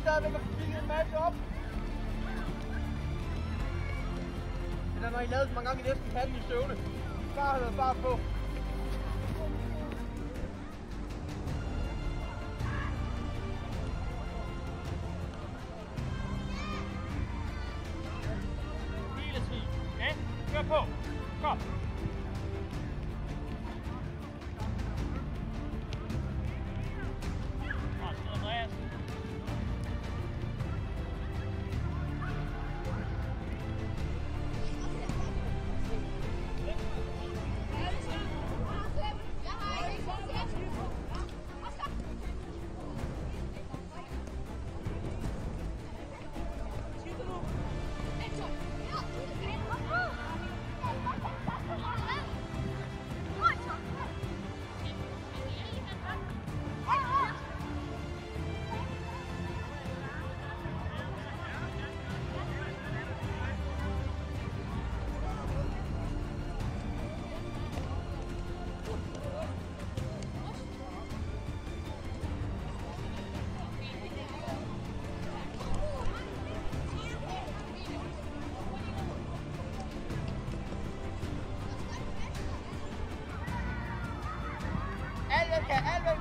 stadigvæk at kigge en masse op. Det der, når I lavede så mange gange, I næsten katten i søvne. Bare havde bare på. Hele tiden. Kør på. Kom. que é